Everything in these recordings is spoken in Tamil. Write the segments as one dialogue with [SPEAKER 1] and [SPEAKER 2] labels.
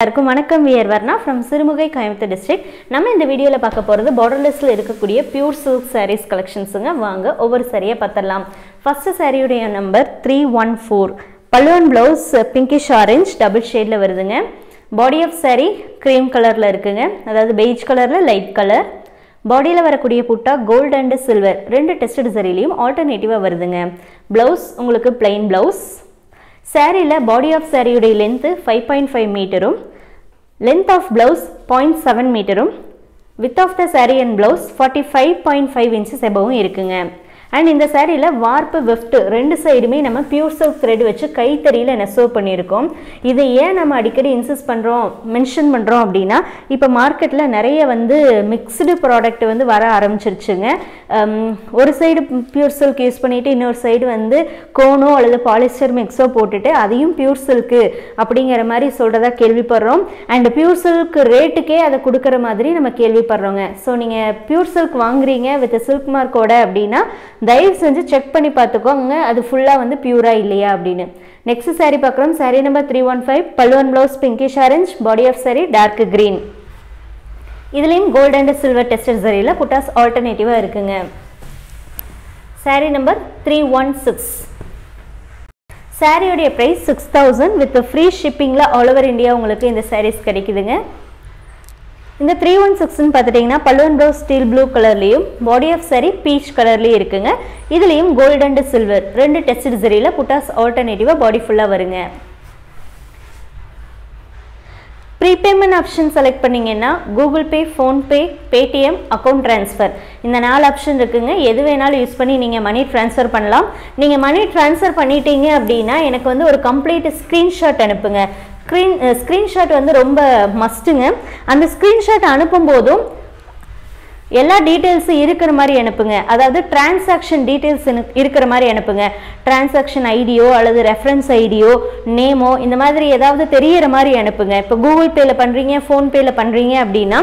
[SPEAKER 1] எல்லாருக்கும் வணக்கம். We're Varna from Sirumugai Coimbatore district நம்ம இந்த வீடியோவில் பார்க்க போகிறது பார்டர்லெஸில் இருக்கக்கூடிய பியூர் சில்க் சாரீஸ் கலெக்ஷன்ஸுங்க வாங்க ஒவ்வொரு சாரியை பார்த்துடலாம். ஃபர்ஸ்ட் சாரியுடைய நம்பர் த்ரீ ஒன் ஃபோர் பல்லுவன் ப்ளவுஸ் பிங்கிஷ் ஆரஞ்ச் டபுள் ஷேடில் வருதுங்க. பாடி ஆஃப் saree க்ரீம் கலரில் இருக்குங்க. அதாவது பெய்ஜ் கலரில் லைட் கலர் பாடியில் வரக்கூடிய புட்டா கோல்டு அண்டு சில்வர் ரெண்டு டெஸ்டட் சரிலையும் ஆல்டர்னேட்டிவாக வருதுங்க. ப்ளவுஸ் உங்களுக்கு plain ப்ளவுஸ் சாரியில் பாடி ஆஃப் சாரியுடைய length five point five மீட்டரும் length of blouse point seven மீட்டரும் with of the saree and blouse forty five point five inches எபவும் இருக்குங்க. அண்ட் இந்த சேரீயில் வார்ப்பு வெஃப்ட் ரெண்டு சைடுமே நம்ம பியூர் சில்க் த்ரெட் வச்சு கைத்தறியில் நெசவு பண்ணியிருக்கோம். இதை ஏன் நம்ம அடிக்கடி இன்சிஸ்ட் பண்ணுறோம் மென்ஷன் பண்ணுறோம் அப்படின்னா இப்போ மார்க்கெட்டில் நிறைய வந்து மிக்ஸ்டு ப்ராடக்ட் வந்து வர ஆரம்பிச்சிருச்சுங்க. ஒரு சைடு பியூர் சில்க் யூஸ் பண்ணிவிட்டு இன்னொரு சைடு வந்து கோனோ அல்லது பாலிஸ்டர் மிக்ஸோ போட்டுட்டு அதையும் பியூர் சில்க்கு அப்படிங்கிற மாதிரி சொல்கிறதா கேள்விப்படுறோம். அண்ட் பியூர் சில்க் ரேட்டுக்கே அதை கொடுக்குற மாதிரி நம்ம கேள்விப்படுறோங்க. ஸோ நீங்கள் பியூர் சில்க் வாங்குறீங்க வித் சில்க் மார்க்கோட அப்படின்னா தயவு செஞ்சு செக் பண்ணி பார்த்துக்கோங்க. அது ஃபுல்லாக வந்து பியூராக இல்லையா அப்படின்னு. நெக்ஸ்ட் சாரீ பார்க்குறோம். Sari number three one five பல்லுவன் blouse pinkish orange body of saree dark green இதுலேயும் கோல்ட் அண்ட் சில்வர் டெஸ்டட் சரியில் புட்டாஸ் ஆல்டர்னேட்டிவாக இருக்குங்க. Sari number three one six சாரியோடைய price six thousand with free ஷிப்பிங்கில் all over India உங்களுக்கு இந்த சாரீஸ் கிடைக்குதுங்க. இந்த த்ரீ ஒன் சிக்ஸ்னு பார்த்துட்டிங்கன்னா பல்லுவன் ப்ளவுஸ் ஸ்டீல் ப்ளூ கலர்லேயும் பாடி ஆஃப் சரி பீச் கலர்லேயும் இருக்குங்க. இதுலேயும் கோல்டு அண்டு சில்வர் ரெண்டு டெஸ்ட் சரியில் புட்டாஸ் ஆல்டர்னேட்டிவாக பாடி ஃபுல்லாக வருங்க. ப்ரீபேமெண்ட் ஆப்ஷன் செலக்ட் பண்ணிங்கன்னா Google Pay PhonePe Paytm account transfer இந்த நாலு ஆப்ஷன் இருக்குங்க. எது வேணாலும் யூஸ் பண்ணி நீங்கள் மணி ட்ரான்ஸ்ஃபர் பண்ணலாம். நீங்கள் மணி ட்ரான்ஸ்ஃபர் பண்ணிட்டீங்க அப்படின்னா எனக்கு வந்து ஒரு கம்ப்ளீட் ஸ்க்ரீன்ஷாட் அனுப்புங்க. ஸ்க்ரீன் ஸ்க்ரீன்ஷாட் eh, வந்து ரொம்ப மஸ்ட்டுங்க அந்த ஸ்க்ரீன்ஷாட் அனுப்பும் போதும் எல்லா டீட்டெயில்ஸும் இருக்கிற மாதிரி அனுப்புங்க. அதாவது டிரான்சாக்ஷன் டீட்டெயில்ஸ் இருக்கிற மாதிரி அனுப்புங்க. டிரான்சாக்ஷன் ஐடியோ அல்லது ரெஃபரன்ஸ் ஐடியோ நேமோ இந்த மாதிரி ஏதாவது தெரியிற மாதிரி அனுப்புங்க. இப்போ கூகுள் பேல பண்ணுறீங்க ஃபோன்பேல பண்ணுறீங்க அப்படின்னா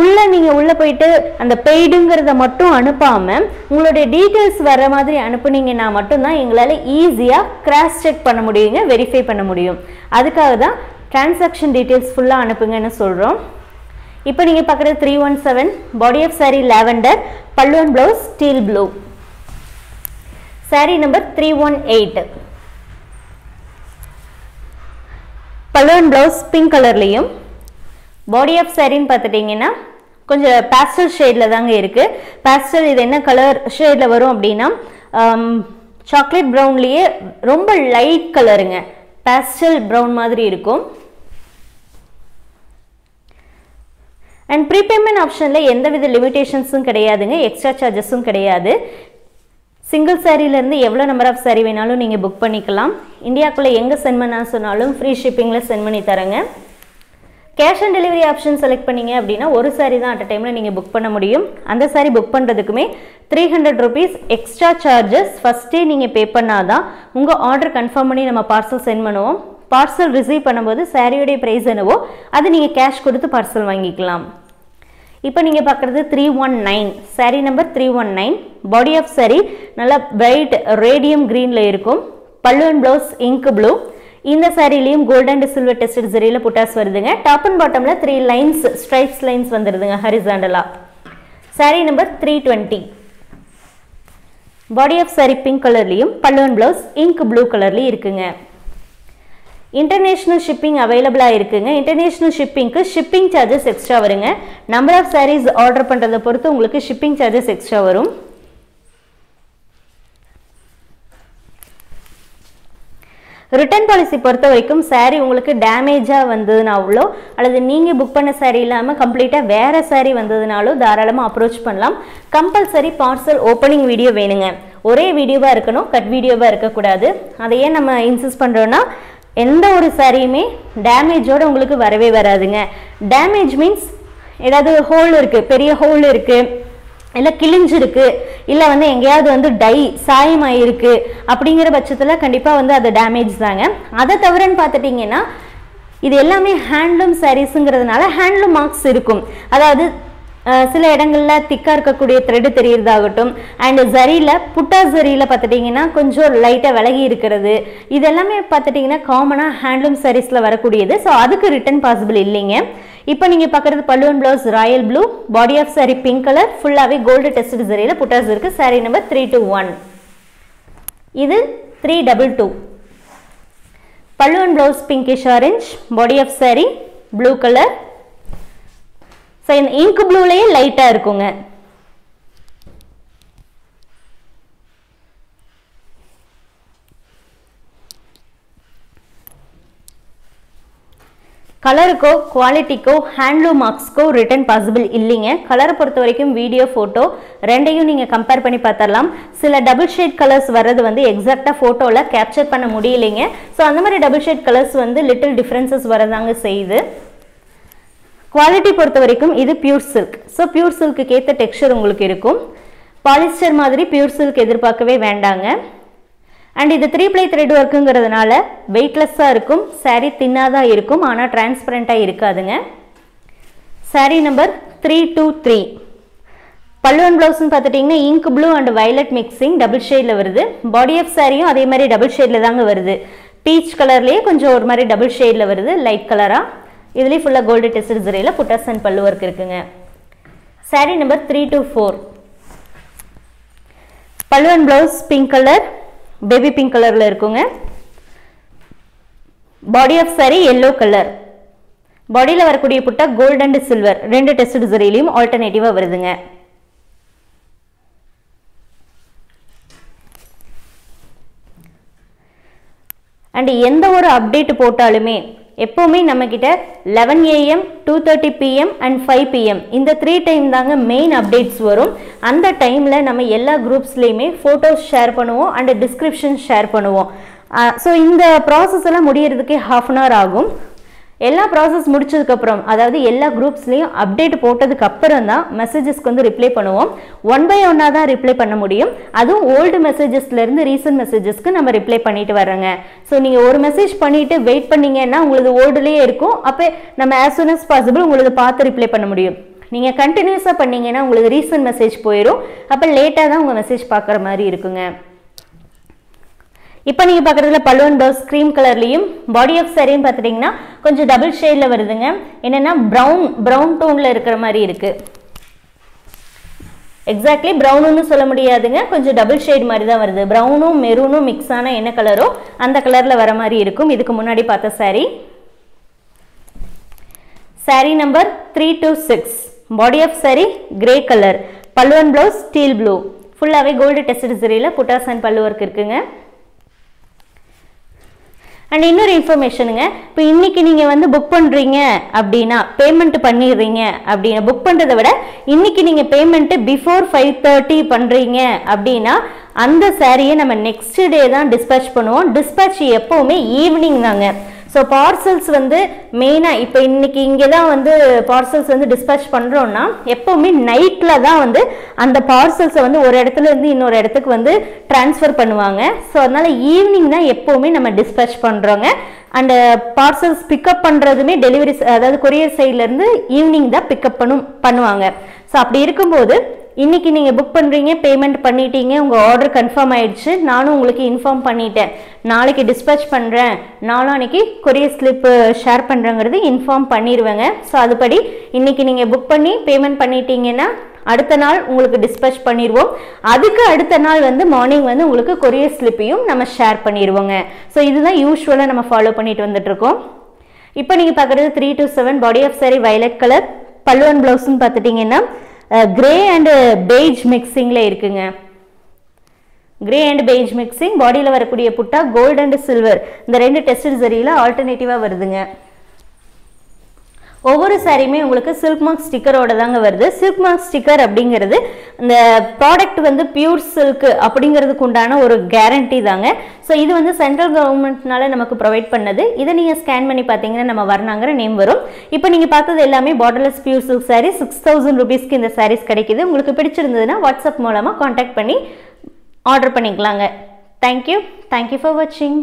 [SPEAKER 1] உள்ளே நீங்கள் உள்ளே போயிட்டு அந்த பெய்டுங்கிறத மட்டும் அனுப்பாமல் உங்களுடைய டீட்டெயில்ஸ் வர மாதிரி அனுப்புனீங்கன்னா மட்டும்தான் எங்களால் ஈஸியாக கிராஸ் செக் பண்ண முடியுங்க வெரிஃபை பண்ண முடியும். அதுக்காக தான் டிரான்சாக்ஷன் டீட்டெயில்ஸ் ஃபுல்லாக அனுப்புங்கன்னு சொல்கிறோம் இப்போ நீங்கள் பார்க்குறது three one seven body of saree lavender பல்லுவன் blouse steel blue saree number three one eight பல்லுவன் ப்ளவுஸ் பிங்க் கலர்லேயும் பாடி ஆஃப் சாரின்னு பார்த்துட்டிங்கன்னா கொஞ்சம் பேஸ்டல் ஷேடில் தாங்க இருக்குது பேஸ்டல் இது என்ன கலர் ஷேடில் வரும் அப்படின்னா um, சாக்லேட் ப்ரௌன்லேயே ரொம்ப லைட் கலருங்க பேஸ்டல் ப்ரௌன் மாதிரி இருக்கும். அண்ட் ப்ரீபேமெண்ட் ஆப்ஷனில் எந்தவித லிமிடேஷன்ஸும் கிடையாதுங்க. எக்ஸ்ட்ரா சார்ஜஸும் கிடையாது. சிங்கிள் சாரிலேருந்து எவ்வளோ நம்பர் ஆஃப் சாரி வேணாலும் நீங்கள் புக் பண்ணிக்கலாம். இந்தியாக்குள்ளே எங்கே சென்ட் பண்ண சொன்னாலும் ஃப்ரீ ஷிப்பிங்கில் சென்ட் பண்ணி தரேங்க. Cash on delivery option select பண்ணீங்க அப்படின்னா ஒரு சாரி தான் அட் டைமில் நீங்கள் புக் பண்ண முடியும். அந்த sorry book பண்ணுறதுக்குமே three hundred rupees extra charges ஃபஸ்ட்டே நீங்கள் பே பண்ணாதான் உங்கள் ஆர்டர் கன்ஃபார்ம் பண்ணி நம்ம பார்சல் சென்ட் பண்ணுவோம். பார்சல் ரிசீவ் பண்ணும்போது சாரியோடைய ப்ரைஸ் என்னவோ அது நீங்கள் கேஷ் கொடுத்து பார்சல் வாங்கிக்கலாம். இப்போ நீங்கள் பார்க்குறது three one nine sari number three one nine body of sari நல்லா பிரைட் ரேடியம் க்ரீனில் இருக்கும். Pallu and blouse ink blue இந்த சாரிலையும் கோல்ட் அண்ட் சில்வர் டெஸ்ட் சரியில் புட்டாஸ் வருதுங்க. டாப் அண்ட் பாட்டமில் த்ரீ லைன்ஸ் ஸ்ட்ரைப்ஸ் லைன்ஸ் வந்துடுதுங்க ஹரிசாண்டலா sari number three twenty body of sari pink கலர்லேயும் பல்லுவன் ப்ளவுஸ் இங்க் ப்ளூ கலர்லேயும் இருக்குங்க. இன்டர்நேஷ்னல் ஷிப்பிங் அவைலபிளாக இருக்குங்க. இன்டர்நேஷ்னல் ஷிப்பிங்க்கு ஷிப்பிங் சார்ஜஸ் எக்ஸ்ட்ரா வருங்க. நம்பர் ஆஃப் சாரீஸ் ஆர்டர் பண்ணுறதை பொறுத்து உங்களுக்கு ஷிப்பிங் சார்ஜஸ் எக்ஸ்ட்ரா வரும். ரிட்டர்ன் பாலிசி பொறுத்த வரைக்கும் சாரீ உங்களுக்கு டேமேஜாக வந்ததுனாலோ அல்லது நீங்கள் புக் பண்ண சாரீ இல்லாமல் கம்ப்ளீட்டாக வேறு சாரீ வந்ததுனாலோ தாராளமாக அப்ரோச் பண்ணலாம். கம்பல்சரி பார்சல் ஓப்பனிங் வீடியோ வேணுங்க. ஒரே வீடியோவாக இருக்கணும் கட் வீடியோவாக இருக்கக்கூடாது. அதை ஏன் நம்ம இன்சிஸ்ட் பண்ணுறோன்னா எந்த ஒரு சாரியுமே டேமேஜோடு உங்களுக்கு வரவே வராதுங்க. டேமேஜ் மீன்ஸ் ஏதாவது ஹோல் இருக்குது பெரிய ஹோல் இருக்குது இல்லை கிழிஞ்சிருக்கு இல்லை வந்து எங்கேயாவது வந்து டை சாயமாயிருக்கு அப்படிங்கிற பட்சத்தில் கண்டிப்பாக வந்து அது டேமேஜ் தாங்க. அதை தவிரன்னு பார்த்துட்டிங்கன்னா இது எல்லாமே ஹேண்ட்லூம் சாரீஸுங்கிறதுனால ஹேண்ட்லூம் மார்க்ஸ் இருக்கும். அதாவது சில இடங்களில் திக்காக இருக்கக்கூடிய த்ரெட்டு தெரியறதாகட்டும் அண்ட் ஜரியில் புட்டா ஜரியில் பார்த்துட்டிங்கன்னா கொஞ்சம் லைட்டாக விலகி இருக்கிறது. இதெல்லாமே பார்த்துட்டிங்கன்னா காமனாக ஹேண்ட்லூம் சாரீஸில் வரக்கூடியது. ஸோ அதுக்கு ரிட்டர்ன் பாசிபிள் இல்லைங்க. இப்போ நீங்கள் பார்க்குறது பல்லுவன் blouse royal blue body of sari pink colour ஃபுல்லாகவே கோல்டு டெஸ்ட் சரியில் புட்டாஸ் இருக்குது sari number three two one இது த்ரீ டபுள் டூ பல்லுவன் blouse pinkish orange body of sari blue colour so இந்த இங்க் ப்ளூலேயே லைட்டாக இருக்குங்க. கலருக்கோ குவாலிட்டிக்கோ ஹேண்ட்லூம் மார்க்ஸ்க்கோ ரிட்டர்ன் பாசிபிள் இல்லைங்க. கலரை பொறுத்த வரைக்கும் வீடியோ ஃபோட்டோ ரெண்டையும் நீங்கள் கம்பேர் பண்ணி பார்த்துடலாம். சில டபுள் ஷேட் கலர்ஸ் வர்றது வந்து எக்ஸாக்டாக ஃபோட்டோவில் கேப்சர் பண்ண முடியலைங்க. ஸோ அந்த மாதிரி டபுள் ஷேட் கலர்ஸ் வந்து லிட்டில் டிஃப்ரென்சஸ் வரதாங்க செய்யுது. குவாலிட்டி பொறுத்த வரைக்கும் இது பியூர் சில்க் ஸோ பியூர் சில்க்கு ஏற்ற டெக்ஸ்சர் உங்களுக்கு இருக்கும். பாலிஸ்டர் மாதிரி பியூர் சில்க் எதிர்பார்க்கவே வேண்டாங்க. அண்ட் இது த்ரீ ப்ளை த்ரெட் ஒர்க்குங்கிறதுனால வெயிட்லெஸ்ஸாக இருக்கும் saree தின்னாதான் இருக்கும் ஆனால் டிரான்ஸ்பரண்ட்டாக இருக்காதுங்க. Sari number three two three பல்லுவன் ப்ளவுஸ்னு பார்த்துட்டிங்கன்னா ink blue and violet mixing double ஷேடில் வருது. பாடி ஆஃப் சாரியும் அதே மாதிரி டபுள் ஷேடில் தாங்க வருது. பீச் கலர்லேயே கொஞ்சம் ஒரு மாதிரி டபுள் ஷேடில் வருது லைட் கலராக இதுலேயும் ஃபுல்லாக கோல்டு டெஸ்ட் ஜரியில் புட்டாஸ் அண்ட் பல்லு ஒர்க் இருக்குங்க. Saree number three two four பல்லுவன் blouse pink colour baby pink கலரில் இருக்குங்க. Body of sari yellow colour பாடியில் வரக்கூடிய புட்டா கோல்ட் அண்ட் சில்வர் ரெண்டு டெஸ்ட் சரிலையும் ஆல்டர்னேட்டிவாக வருதுங்க. அண்ட் எந்த ஒரு அப்டேட் போட்டாலுமே எப்போவுமே நம்மக்கிட்ட eleven AM two thirty PM and five PM இந்த த்ரீ டைம் தாங்க மெயின் அப்டேட்ஸ் வரும். அந்த டைமில் நம்ம எல்லா குரூப்ஸ்லேயுமே ஃபோட்டோஸ் ஷேர் பண்ணுவோம் அண்ட் டிஸ்கிரிப்ஷன் ஷேர் பண்ணுவோம். ஸோ இந்த ப்ராசஸ் எல்லாம் முடியறதுக்கே ஹாஃப் அன் ஹவர் ஆகும். எல்லா ப்ராசஸ் முடிச்சதுக்கப்புறம் அதாவது எல்லா குரூப்ஸ்லேயும் அப்டேட் போட்டதுக்கு அப்புறம் தான் மெசேஜஸ்க்கு வந்து ரிப்ளை பண்ணுவோம். ஒன் பை ஒன்னாக தான் ரிப்ளை பண்ண முடியும். அதுவும் ஓல்டு மெசேஜஸ்லேருந்து ரீசன்ட் மெசேஜஸ்க்கு நம்ம ரிப்ளை பண்ணிட்டு வர்றோங்க. ஸோ நீங்கள் ஒரு மெசேஜ் பண்ணிட்டு வெயிட் பண்ணீங்கன்னா உங்களுக்கு ஓல்டுலேயே இருக்கும். அப்போ நம்ம ஆஸ் சூன் அஸ் பாசிபிள் உங்களுக்கு பார்த்து ரிப்ளை பண்ண முடியும். நீங்கள் கண்டினியூஸாக பண்ணீங்கன்னா உங்களுக்கு ரீசன்ட் மெசேஜ் போயிடும் அப்போ லேட்டாக தான் உங்கள் மெசேஜ் பார்க்குற மாதிரி இருக்குங்க. இப்போ நீங்கள் பார்க்குறதுல பல்லுவன் ப்ளவுஸ் க்ரீம் கலர்லையும் பாடி ஆஃப் சாரியும் பார்த்துட்டிங்கன்னா கொஞ்சம் டபுள் ஷேடில் வருதுங்க. என்னென்னா ப்ரௌன் ப்ரௌன் டோனில் இருக்கிற மாதிரி இருக்குது எக்ஸாக்ட்லி ப்ரௌனுன்னு சொல்ல முடியாதுங்க. கொஞ்சம் டபுள் ஷேட் மாதிரி தான் வருது. ப்ரௌனும் மெரூனும் மிக்ஸ் ஆன என்ன கலரோ அந்த கலரில் வர மாதிரி இருக்கும். இதுக்கு முன்னாடி பார்த்த sari sari number three two six body of saree grey colour பல்லுவன் ப்ளவுஸ் ஸ்டீல் ப்ளூ ஃபுல்லாகவே கோல்டு டெஸ்ட் சரியில் புட்டாஸ் அண்ட் பல்லு ஒர்க் இருக்குங்க. அண்ட் இன்னொரு இன்ஃபர்மேஷனுங்க இப்போ இன்றைக்கி நீங்கள் வந்து புக் பண்ணுறீங்க அப்படின்னா பேமெண்ட் பண்ணிடுறீங்க அப்படின்னா புக் பண்ணுறதை விட இன்றைக்கி நீங்கள் பேமெண்ட்டு பிஃபோர் ஃபைவ் தேர்ட்டி பண்ணுறீங்க அப்படின்னா அந்த சாரியை நம்ம நெக்ஸ்ட் டே தான் டிஸ்பேச் பண்ணுவோம். டிஸ்பேச் எப்போவுமே ஈவினிங் தாங்க. ஸோ பார்சல்ஸ் வந்து மெயினாக இப்போ இன்னைக்கு இங்கே தான் வந்து பார்சல்ஸ் வந்து டிஸ்பேச் பண்ணுறோன்னா எப்போவுமே நைட்டில் தான் வந்து அந்த பார்சல்ஸை வந்து ஒரு இடத்துல இருந்து இன்னொரு இடத்துக்கு வந்து ட்ரான்ஸ்ஃபர் பண்ணுவாங்க. ஸோ அதனால் ஈவினிங் தான் எப்போவுமே நம்ம டிஸ்பேச் பண்ணுறோங்க அண்ட் பார்சல்ஸ் பிக்கப் பண்ணுறதுமே டெலிவரி அதாவது கொரியர் சைட்லேருந்து ஈவினிங் தான் பிக்கப் பண்ணும் பண்ணுவாங்க. ஸோ அப்படி இருக்கும்போது இன்றைக்கி நீங்கள் புக் பண்ணுறீங்க பேமெண்ட் பண்ணிட்டீங்க உங்கள் ஆர்டர் கன்ஃபார்ம் ஆயிடுச்சு. நானும் உங்களுக்கு இன்ஃபார்ம் பண்ணிட்டேன். நாளைக்கு டிஸ்பேச் பண்ணுறேன் நாளான்னைக்கு கொரியர் ஸ்லிப்பு ஷேர் பண்ணுறேங்கிறது இன்ஃபார்ம் பண்ணிடுவேங்க ஸோ அதுபடி இன்னைக்கு நீங்கள் புக் பண்ணி பேமெண்ட் பண்ணிட்டீங்கன்னா அடுத்த நாள் உங்களுக்கு டிஸ்பேச் பண்ணிடுவோம் அதுக்கு அடுத்த நாள் வந்து மார்னிங் வந்து உங்களுக்கு கொரியர் ஸ்லிப்பையும் நம்ம ஷேர் பண்ணிடுவோங்க ஸோ இதுதான் யூஸ்வலாக நம்ம ஃபாலோ பண்ணிட்டு வந்துட்டுருக்கோம். இப்போ நீங்கள் பார்க்குறது three two seven body of sari violet colour பல்லுவன் ப்ளவுஸ்ன்னு பார்த்துட்டிங்கன்னா கிரே அண்டு பெய்ஜ் மிக்சிங்கில் இருக்குங்க. கிரே அண்ட் பெய்ஜ் மிக்சிங் பாடியில் வரக்கூடிய புட்டா கோல்டு அண்ட் சில்வர் இந்த ரெண்டு டெஸ்ட் சரியில் ஆல்டர்னேட்டிவாக வருதுங்க. ஒவ்வொரு சாரியுமே உங்களுக்கு சில்க் மார்க் ஸ்டிக்கரோட தாங்க வருது. சில்க் மார்க் ஸ்டிக்கர் அப்படிங்கிறது இந்த ப்ராடக்ட் வந்து பியூர் சில்க் அப்படிங்கிறதுக்கு உண்டான ஒரு கேரண்டி தாங்க. ஸோ இது வந்து சென்ட்ரல் கவர்மெண்ட்னால நமக்கு ப்ரொவைட் பண்ணது. இதை நீங்கள் ஸ்கேன் பண்ணி பார்த்தீங்கன்னா நம்ம வரணாங்கிற நேம் வரும். இப்போ நீங்கள் பார்த்தது எல்லாமே borderless pure silk sari six thousand ருபீஸ்க்கு இந்த சாரீஸ் கிடைக்குது. உங்களுக்கு பிடிச்சிருந்ததுன்னா வாட்ஸ்அப் மூலமாக காண்டாக்ட் பண்ணி ஆர்டர் பண்ணிக்கலாங்க. தேங்க்யூ தேங்க்யூ ஃபார் வாட்சிங்